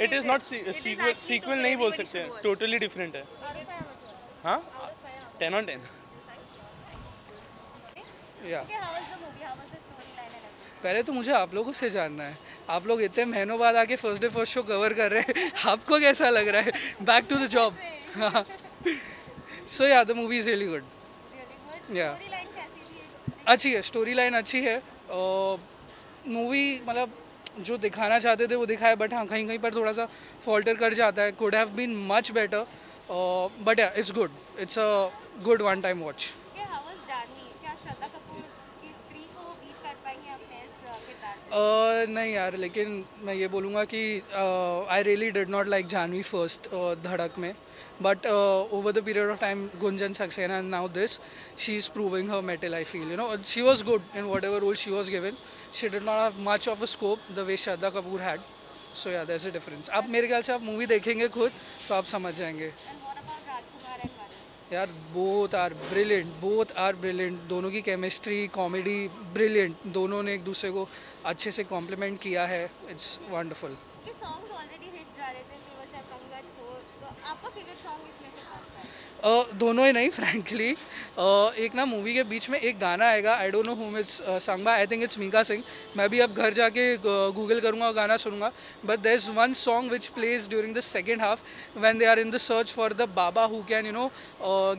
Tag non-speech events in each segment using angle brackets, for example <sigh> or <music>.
It is not sequel sequel नहीं बोल सकते टोटली डिफरेंट है। हाँ? टेन ऑन टेन या? पहले तो मुझे आप लोगों से जानना है। आप लोग इतने महीनों बाद आके first day first show cover कर रहे हैं। आपको कैसा लग रहा है? Back to the job so yeah the movie is really good Really good. Yeah. Storyline कैसी थी? अच्छी है स्टोरी लाइन अच्छी है। मूवी मतलब जो दिखाना चाहते थे वो दिखाया बट हाँ कहीं कहीं पर थोड़ा सा फॉल्टर कर जाता है। Could have been much better but it's good it's a good one time watch uh, नहीं यार लेकिन मैं ये बोलूँगा कि I really did not like Janhvi first Dhadak में. But over the period of time Gunjan Saxena and now this she is proving her mettle I feel you know she was good in whatever role she was given she did not have much of a scope the way Shraddha Kapoor had so yeah that's a difference आप मेरे ख्याल से आप movie देखेंगे खुद तो आप समझ जाएँगे? यार both are brilliant both are brilliant दोनों की केमिस्ट्री कॉमेडी ब्रिलियंट दोनों ने एक दूसरे को अच्छे से कॉम्प्लीमेंट किया है। इट्स वंडरफुल तो है? दोनों ही नहीं फ्रैंकली एक ना मूवी के बीच में एक गाना आएगा I don't know whom it's sung by I think it's Mika Singh मैं भी अब घर जाके गूगल करूँगा और गाना सुनूँगा. But there is one song which plays during the second half when they are in the search for the baba who can you know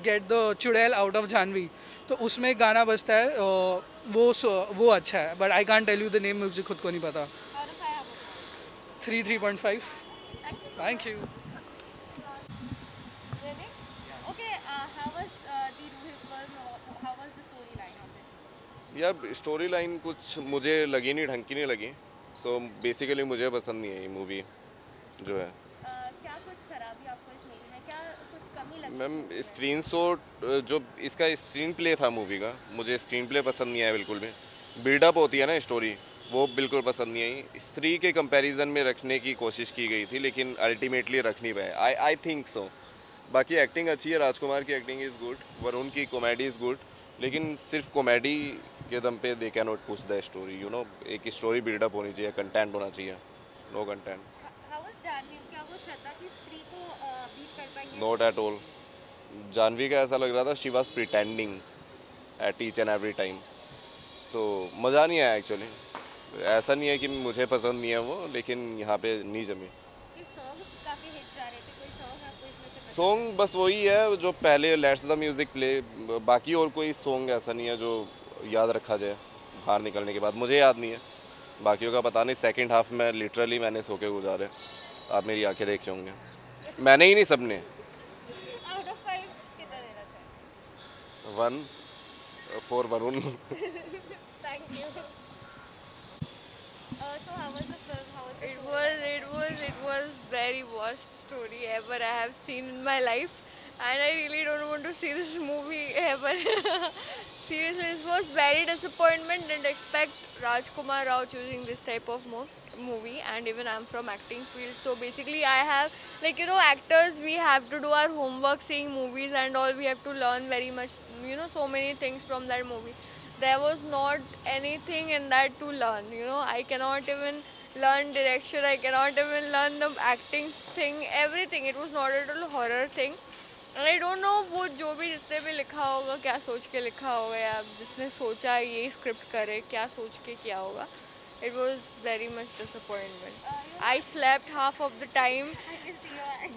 get the chudail out of Janhvi तो उसमें एक गाना बजता है वो वो अच्छा है but I can't tell you the name मुझे खुद को नहीं पता? Three three point five thank you? यार स्टोरी लाइन कुछ मुझे लगी नहीं ढंग की नहीं लगी। सो so, बेसिकली मुझे पसंद नहीं है ये मूवी जो है। मैम स्क्रीन शॉट जो इसका स्क्रीन प्ले था मूवी का, मुझे स्क्रीन प्ले पसंद नहीं आया बिल्कुल भी। बिल्डअप होती है ना स्टोरी वो बिल्कुल पसंद नहीं आई। स्त्री के कंपैरिजन में रखने की कोशिश की गई थी, लेकिन अल्टीमेटली रख नहीं पाए। आई आई थिंक सो बाकी एक्टिंग अच्छी है, राजकुमार की एक्टिंग इज़ गुड वरुण की कॉमेडी इज़ गुड लेकिन सिर्फ़ कॉमेडी के दम पे they can not push the story you know एक स्टोरी बिल्डअप होनी चाहिए कंटेंट होना चाहिए no content not at all Janhvi का ऐसा लग रहा था she was pretending at each and every time so मज़ा नहीं आया एक्चुअली ऐसा नहीं है कि मुझे पसंद नहीं है वो लेकिन यहाँ पे नहीं जमी। सॉन्ग बस वही है जो पहले लेट्स द म्यूज़िक प्ले बाकी और कोई सॉन्ग ऐसा नहीं है जो याद रखा जाए बाहर निकलने के बाद। मुझे याद नहीं है। बाकियों का पता नहीं सेकंड हाफ़ में लिटरली मैंने सो के गुजारे। आप मेरी आँखें देख होंगे। मैंने ही नहीं सबने one for Varun thank you so how was the film how was the It story? was, it was, it was very worst story ever I have seen in my life, and I really don't want to see this movie ever. Seriously, this was very disappointment. Didn't expect Rajkumar Rao choosing this type of movie, and even I'm from acting field, so basically I have like you know actors we have to do our homework, seeing movies and all. We have to learn very much, you know, so many things from that movie. There was not anything in that to learn you know. I cannot even learn direction. I cannot even learn the acting thing everything. It was not at all horror thing I don't know वो जो भी जिसने भी लिखा होगा, क्या सोच के लिखा होगा या जिसने सोचा ये स्क्रिप्ट करे, क्या सोच के किया होगा it was very much disappointment I slept half of the time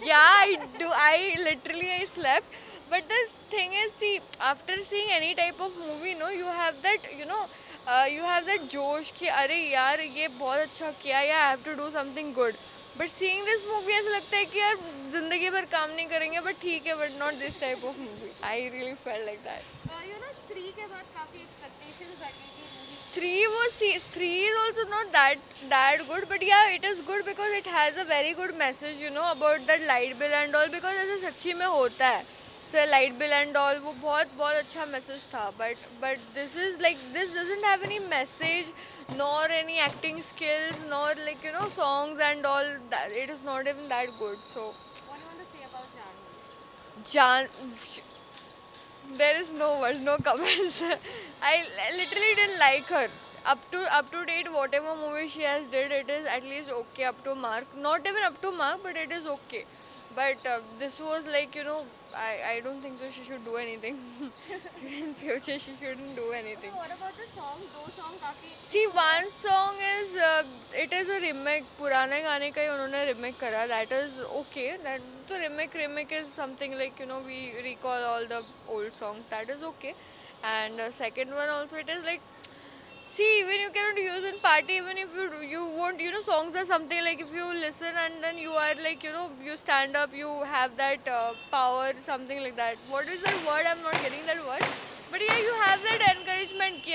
yeah I do I literally I slept but this thing is see after seeing any type of movie no you have that you know you have that josh कि अरे यार ये बहुत अच्छा किया yeah I have to do something good but seeing this movie ऐसा लगता है कि यार ज़िंदगी भर काम नहीं करेंगे बट ठीक है but not this type of movie I really feel like that you know Stree के बाद काफ़ी एक्सपेक्टेशंस आ गई थी स्त्री वो see Stree is also not that that good but yeah it is good because it has a very good message you know about that light bill and all because ऐसा सच्ची में होता है। Sir light bill and all वो बहुत बहुत अच्छा message था but but this is like this doesn't have any message nor any acting skills nor like you know songs and all it is not even that good so जान there is no word no comments I literally didn't like her up to up to date whatever movie she has did it is at least okay up to mark not even up to mark but it is okay but this was like you know I, I don't think so she should do anything in future she shouldn't do anything what about the song दो song काफ़ी See, one song is uh, it is a remake. पुराने गाने का ही उन्होंने remake करा. That is okay. That तो remake remake is something like you know we recall all the old songs. That is okay. And uh, second one also it is like see even you cannot use in party even if you you want, you know songs or something like if you listen and then you are like you know you stand up you have that uh, power something like that. What is that word? I'm not getting that word. But yeah you have that encouragement ki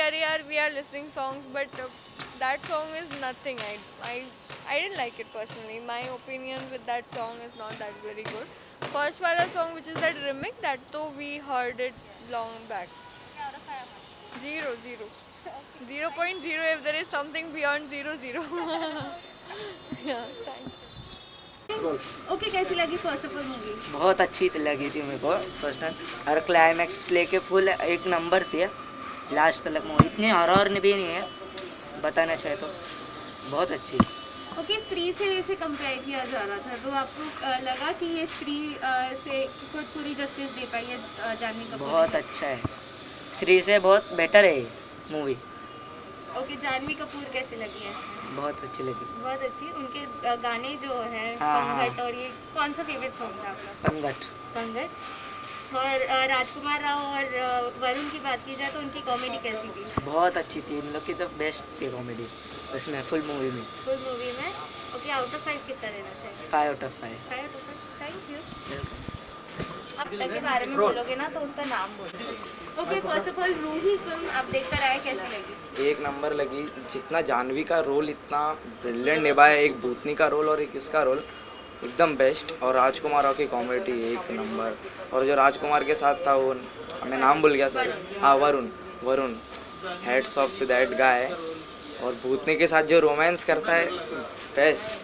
we are listening songs but uh, that song is nothing. I i i didn't like it personally. My opinion with that song is not that very good. First wala song which is that remix that though we heard it long back. Zero zero. Zero point zero if there is something beyond zero, zero. <laughs> yeah, thanks. Okay कैसी लगी first of all movie बहुत अच्छी लगी थी मेरे को first time हर climax लेके फुल एक नंबर थी लास्ट तक मूवी इतनी हरर भी नहीं है. बताना चाहे तो. बहुत अच्छी. ओके स्त्री से इसे कंपेयर किया जा रहा था तो आपको लगा कि ये स्त्री से खुद पूरी जस्टिस दे पाई है जानवी कपूर बहुत अच्छा है. स्त्री से बहुत बेटर है मूवी ओके जानवी कपूर कैसी लगी है? बहुत अच्छी लगी। बहुत अच्छी। उनके गाने जो है हाँ, हाँ। पंगट और ये कौन सा फेवरेट सॉन्ग था आपका? पंगट। पंगट? और राजकुमार राव और वरुण की बात की जाए तो उनकी कॉमेडी कैसी थी? बहुत अच्छी थी। इन लोग की तो बेस्ट थी कॉमेडी उसमें फुल मूवी में। फुल मूवी में? ओके आउट ऑफ़ फाइव कितना देना चाहिए? Five out of five five out of five thank you आप के बारे में बोलोगे ना तो उसका नाम बोलो। Okay first of all Roohi film आप देख कर आए कैसी लगी? एक नंबर लगी। जितना जानवी का रोल इतना ब्रिलियंट निभाया। एक भूतनी का रोल और एक इसका रोल एकदम बेस्ट और राजकुमार की कॉमेडी एक नंबर। और जो राजकुमार के साथ था वो मैं नाम भूल गया सर हाँ Varun. Varun. Hats off to that guy और भूतनी के साथ जो रोमांस करता है बेस्ट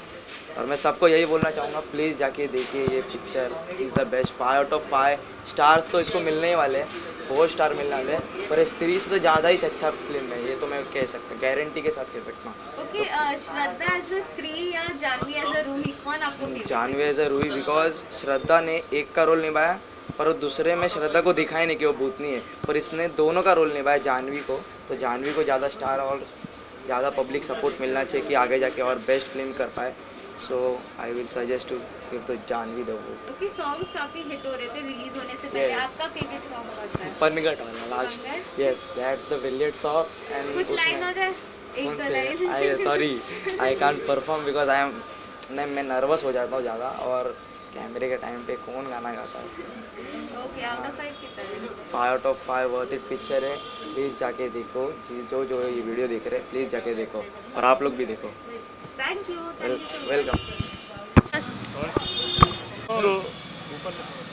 और मैं सबको यही बोलना चाहूँगा प्लीज़ जाके देखिए ये picture is the best five out of five stars तो इसको मिलने ही वाले हैं. फोर स्टार मिलने वाले हैं. पर स्त्री से तो ज़्यादा ही अच्छा फ़िल्म है ये तो मैं कह सकता हूँ गारंटी के साथ कह सकता हूँ. ओके श्रद्धा एज अ स्त्री या जानवी एज अ रूही कौन आपको Janhvi as a Roohi because Shraddha ने एक का रोल निभाया पर वो दूसरे में श्रद्धा को दिखाई नहीं कि वो भूतनी है. पर इसने दोनों का रोल निभाया जानवी को. तो जानवी को ज़्यादा स्टार और ज़्यादा पब्लिक सपोर्ट मिलना चाहिए कि आगे जाके और बेस्ट फ़िल्म कर पाए. So I will suggest to give the Janhvi the vote okay songs काफ़ी हिट हो रहे थे रिलीज़ होने से पहले. Yes. आपका फेवरेट सॉन्ग कौन सा है? पनगट वाला last? Yes that's the brilliant song and कुछ लाइन हो जाए एक दो I sorry I can't perform because I am नहीं मैं नर्वस हो जाता हूँ ज़्यादा और कैमरे के टाइम पे कौन गाना गाता है? ओके आउट ऑफ़ फाइव कितना five out of five worth it picture है. प्लीज़ जाके देखो. जो जो ये वीडियो देख रहे हैं प्लीज़ जाके देखो. और आप लोग भी देखो. Thank you welcome So,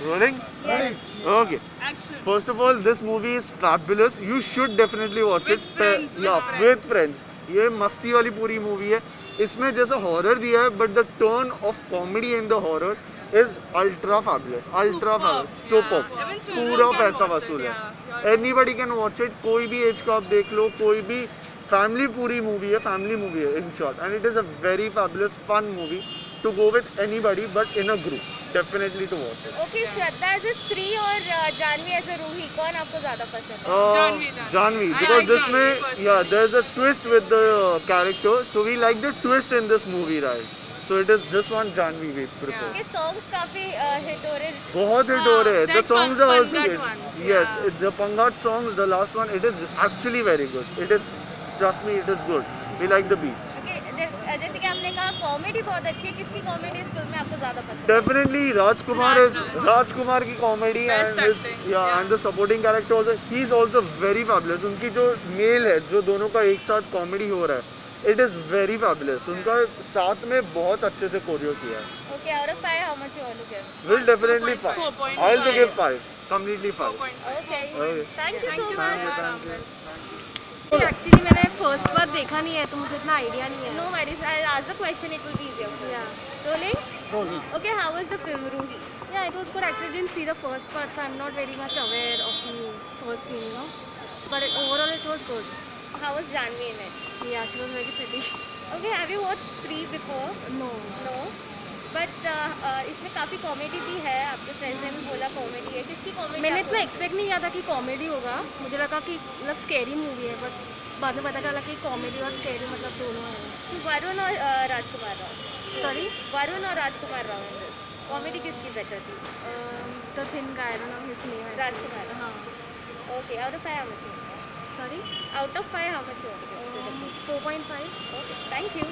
rolling? Yes. Okay. First of all, this movie is fabulous. You should definitely watch it. With yeah, with friends. ये मस्ती वाली पूरी मूवी है। इसमें जैसा हॉरर दिया है but the turn of comedy in the horror is ultra fabulous ultra fabulous super पूरा पैसा वसूल है एनीबडी कैन वॉच इट कोई भी एज का आप देख लो कोई भी फैमिली पूरी मूवी है फैमिली मूवी है in short and it is a very fabulous fun movie to go with anybody but in a group definitely to watch it okay Shraddha as a Stree और अ, Janhvi as a Roohi कौन आपको ज़्यादा पसंद है Uh, Janvi, because this may yeah, there's a twist with the uh, character, so we like the twist in this movie, right? So it is this one Janvi we prefer. के songs काफ़ी hit हो रहे हैं बहुत hit हो रहे हैं. The songs are also good. Yes, it- the Pangat song, the last one, it is actually very good. It is, trust me, it is good. We like the beats. Okay, जैसे कि आपने कहा comedy बहुत अच्छी है। किसकी comedy इस film में आपको ज़्यादा पसंद है? Definitely Rajkumar is Rajkumar की comedy and his yeah, and the supporting character also he is also very fabulous. उनकी जो मेल है जो दोनों का एक साथ कॉमेडी हो रहा है इट इज़ वेरी फैबुलस उनका साथ में बहुत अच्छे से कोरियो किया है okay out of five how much you want to give will definitely five I will give five completely five okay Okay. Thank you so much actually मैंने फ़र्स्ट बार देखा नहीं है तो मुझे इतना आइडिया नहीं है। No Mary ask the question it will be easy okay rolling rolling okay how was the film Roohi yeah it was good actually didn't see the first part so I am not very much aware of the first scene no but overall it was good how was Janhvi in it yeah she was very pretty okay have you watch Stree before no no but इसमें काफ़ी comedy भी है। आपके friends ने भी बोला comedy है। किसकी कॉमेडी मैंने इतना एक्सपेक्ट नहीं किया था कि कॉमेडी होगा। मुझे लगा कि मतलब स्केरी मूवी है बट बाद में पता चला कि कॉमेडी और स्केरी मतलब दोनों है। वरुण और uh, राजकुमार राव। सॉरी वरुण और राजकुमार राव कॉमेडी किसकी बेटर थी? The thin guy don't know his name Rajkummar हाँ। Okay out of five how much sorry out of five how much four point five okay thank you